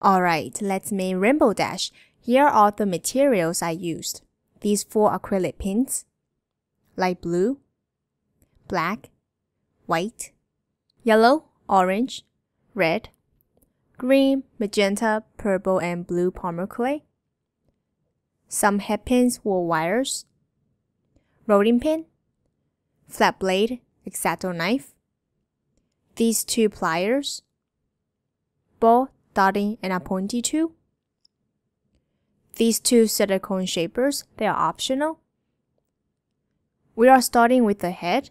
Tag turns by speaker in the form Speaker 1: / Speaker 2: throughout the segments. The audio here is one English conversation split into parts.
Speaker 1: Alright, let's make Rainbow Dash. Here are the materials I used. These four acrylic paints, light blue, black, white, yellow, orange, red, green, magenta, purple, and blue polymer clay, some head pins or wires, rolling pin, flat blade, X-Acto knife, these two pliers, ball, dotting, and a pointy. These two silicone shapers, they are optional. We are starting with the head.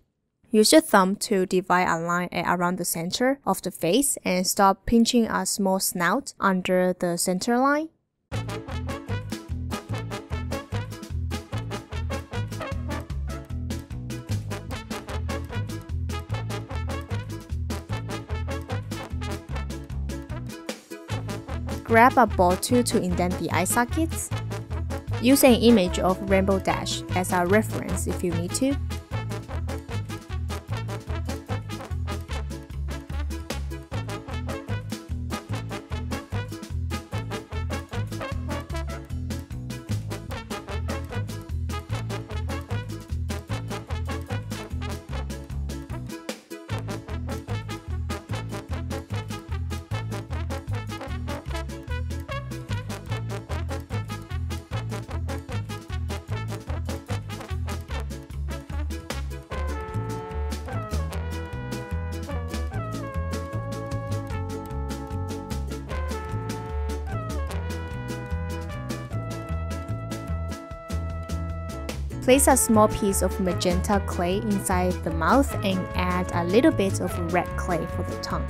Speaker 1: Use your thumb to divide a line around the center of the face and start pinching a small snout under the center line. Grab a ball tool to indent the eye sockets. Use an image of Rainbow Dash as a reference if you need to. Place a small piece of magenta clay inside the mouth and add a little bit of red clay for the tongue.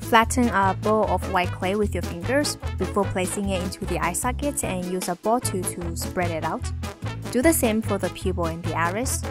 Speaker 1: Flatten a ball of white clay with your fingers before placing it into the eye socket and use a ball tool to spread it out. Do the same for the pupil and the iris.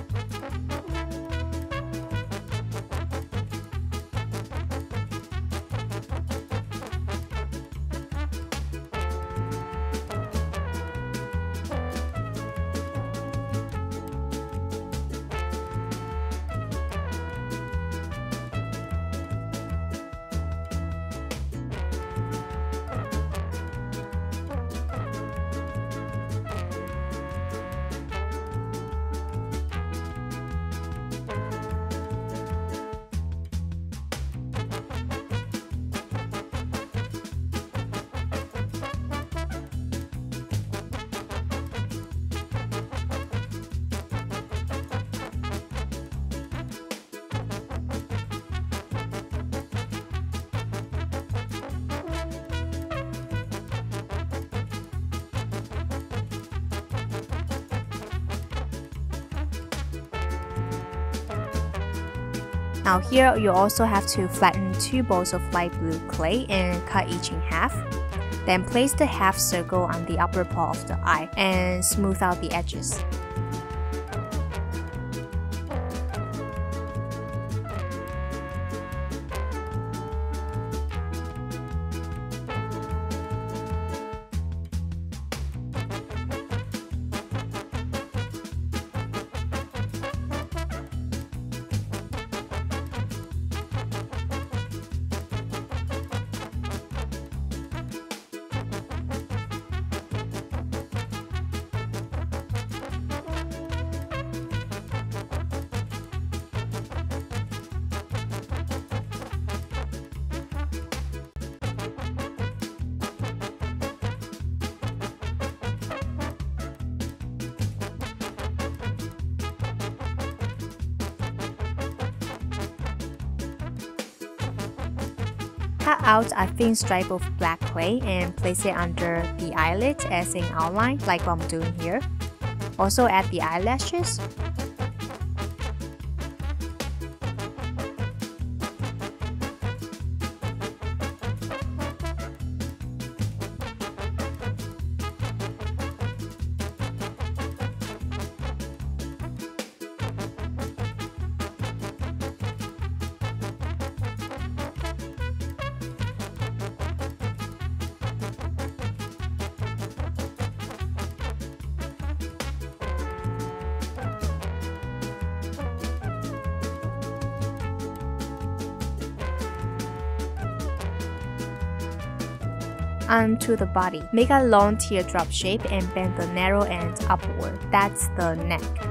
Speaker 1: Now here you also have to flatten two balls of light blue clay and cut each in half. Then place the half circle on the upper part of the eye and smooth out the edges. Cut out a thin stripe of black clay and place it under the eyelid as an outline like I'm doing here. Also add the eyelashes onto the body. Make a long teardrop shape and bend the narrow end upward. That's the neck.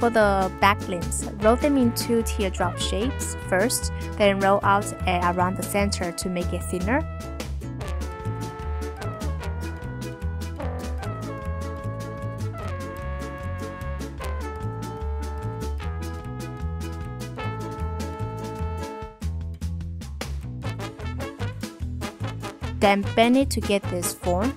Speaker 1: For the back limbs, roll them into teardrop shapes first, then roll out around the center to make it thinner. Then bend it to get this form.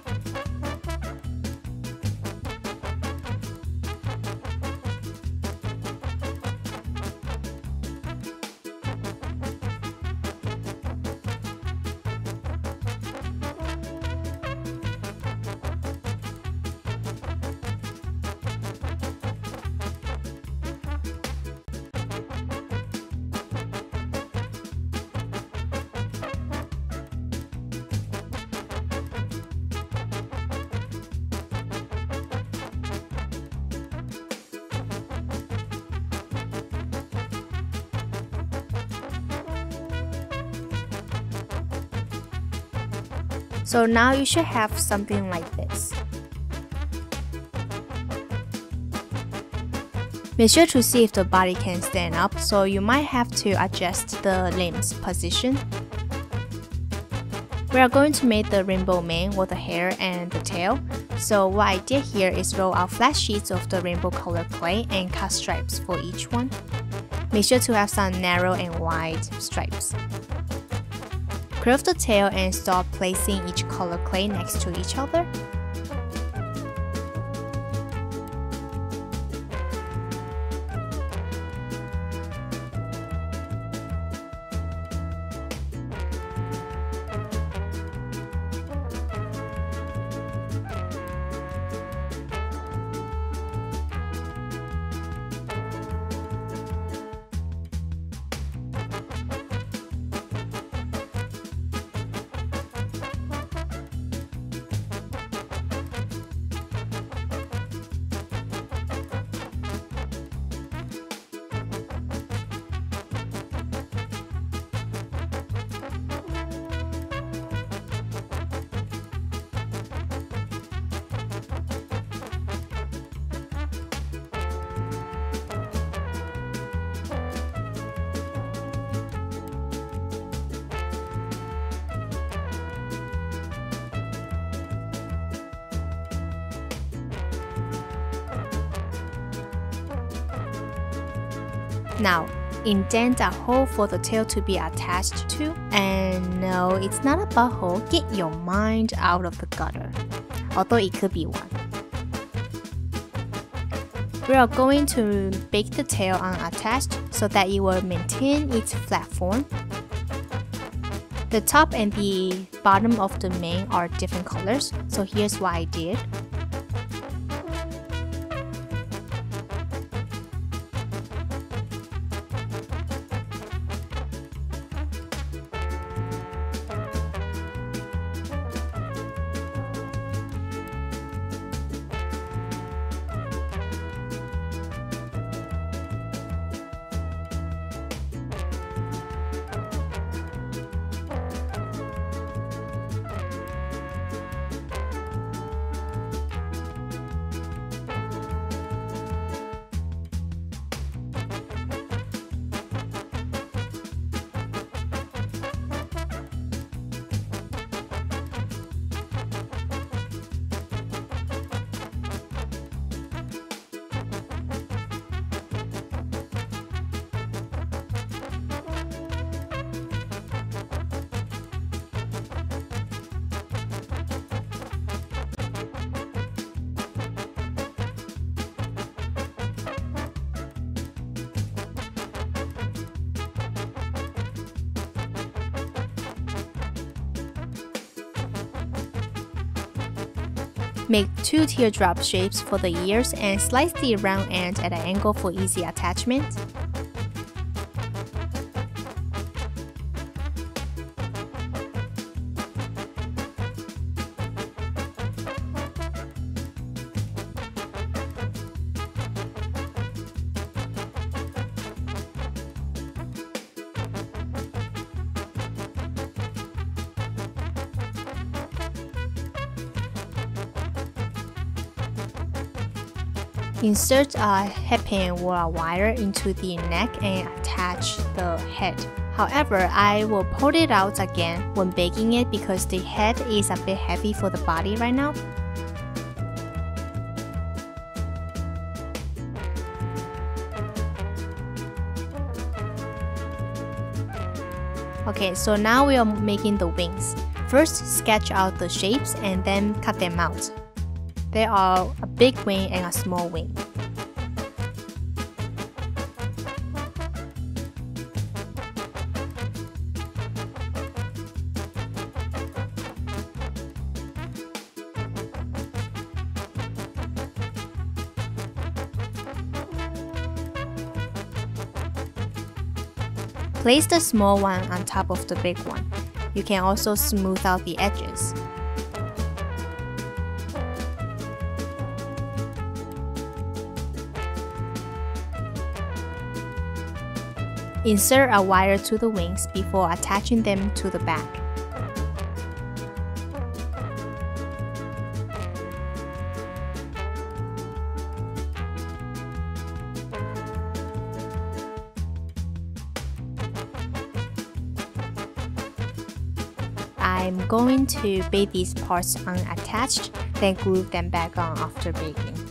Speaker 1: So now you should have something like this. Make sure to see if the body can stand up, so you might have to adjust the limbs position. We are going to make the rainbow mane with the hair and the tail. So what I did here is roll out flat sheets of the rainbow color clay and cut stripes for each one. Make sure to have some narrow and wide stripes. Curve the tail and start placing each color clay next to each other. Now, indent a hole for the tail to be attached to. And no, it's not a butthole. Get your mind out of the gutter. Although it could be one. We are going to bake the tail unattached so that it will maintain its flat form. The top and the bottom of the mane are different colors, so here's what I did. Make two teardrop shapes for the ears and slice the round end at an angle for easy attachment. Insert a hairpin or a wire into the neck and attach the head. However, I will pull it out again when baking it because the head is a bit heavy for the body right now. Okay, so now we are making the wings. First, sketch out the shapes and then cut them out. There are a big wing and a small wing. Place the small one on top of the big one. You can also smooth out the edges. Insert a wire to the wings before attaching them to the back. I'm going to bake these parts unattached, then glue them back on after baking.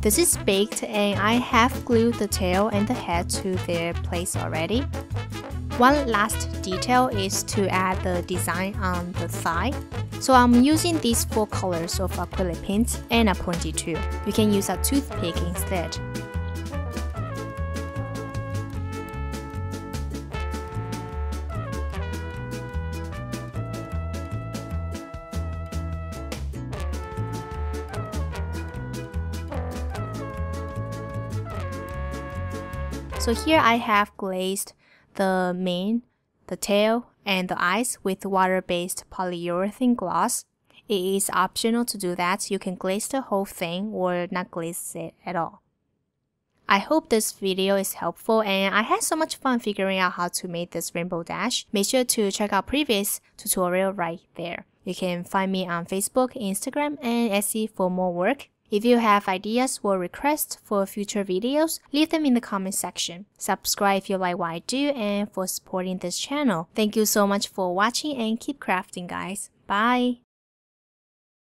Speaker 1: This is baked and I have glued the tail and the head to their place already. One last detail is to add the design on the thigh. So I'm using these four colors of acrylic paint and a pointy tool. You can use a toothpick instead. So here I have glazed the mane, the tail, and the eyes with water-based polyurethane gloss. It is optional to do that. You can glaze the whole thing or not glaze it at all. I hope this video is helpful and I had so much fun figuring out how to make this rainbow dash. Make sure to check out previous tutorial right there. You can find me on Facebook, Instagram, and Etsy for more work. If you have ideas or requests for future videos, leave them in the comment section. Subscribe if you like what I do and for supporting this channel. Thank you so much for watching and keep crafting guys. Bye!